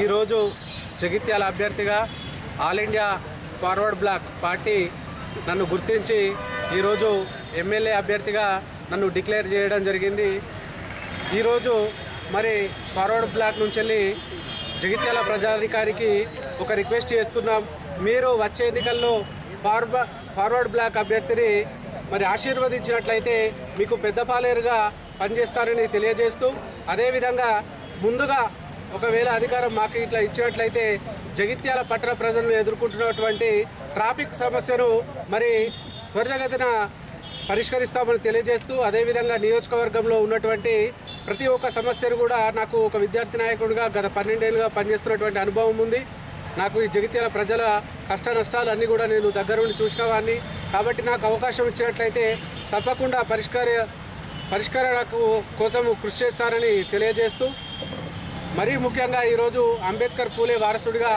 ఈరోజు జగిత్యాల అభ్యర్థిగా all India forward block party నన్ను గుర్తించి ఈరోజు ఎమ్మెల్యే అభ్యర్థిగా నన్ను డిక్లేర్ చేయడం జరిగింది. ఈరోజు మరి ఫార్వర్డ్ బ్లాక్ నుంచి వెళ్ళి జగిత్యాల ప్రజాధికారికి ఒక రిక్వెస్ట్ చేస్తున్నాం. మీరు వచ్చే ఎన్నికల్లో ఫార్వ ఫార్వర్డ్ బ్లాక్ అభ్యర్థిని మరి ఆశీర్వదించినట్లయితే మీకు పెద్దపాలేరుగా పనిచేస్తారని తెలియజేస్తూ అదేవిధంగా ముందుగా ఒకవేళ అధికారం మాకు ఇట్లా ఇచ్చినట్లయితే జగిత్యాల పట్టణ ప్రజలను ఎదుర్కొంటున్నటువంటి ట్రాఫిక్ సమస్యను మరి త్వరితగతిన పరిష్కరిస్తామని తెలియజేస్తూ అదేవిధంగా నియోజకవర్గంలో ఉన్నటువంటి ప్రతి ఒక్క సమస్యను కూడా నాకు ఒక విద్యార్థి నాయకుడిగా గత పన్నెండేళ్ళుగా పనిచేస్తున్నటువంటి అనుభవం ఉంది. నాకు ఈ జగిత్యాల ప్రజల కష్ట నష్టాలు అన్నీ కూడా నేను దగ్గరుండి చూసిన వాడిని కాబట్టి నాకు అవకాశం ఇచ్చినట్లయితే తప్పకుండా పరిష్కార పరిష్కారాలకు కోసం కృషి చేస్తారని తెలియజేస్తూ మరీ ముఖ్యంగా ఈరోజు అంబేద్కర్ పూలే వారసుడిగా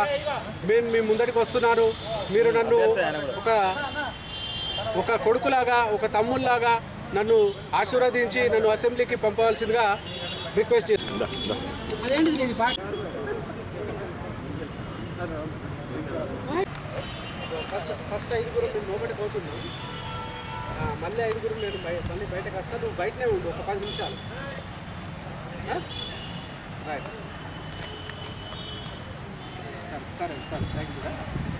నేను మీ ముందరికి వస్తున్నాను. మీరు నన్ను ఒక ఒక కొడుకులాగా ఒక తమ్ముళ్ళాగా నన్ను ఆశీర్వదించి నన్ను అసెంబ్లీకి పంపవలసిందిగా రిక్వెస్ట్ చేస్తున్నాను. ఫస్ట్ ఫస్ట్ ఐదుగురు మేము లోపలికి పోతున్నాం మళ్ళీ ఐదుగురు నేను మళ్ళీ బయటకు వస్తా. నువ్వు బయటనే ఉండు ఒక పది నిమిషాలు. రైట్ సరే సరే సరే. Thank you thank you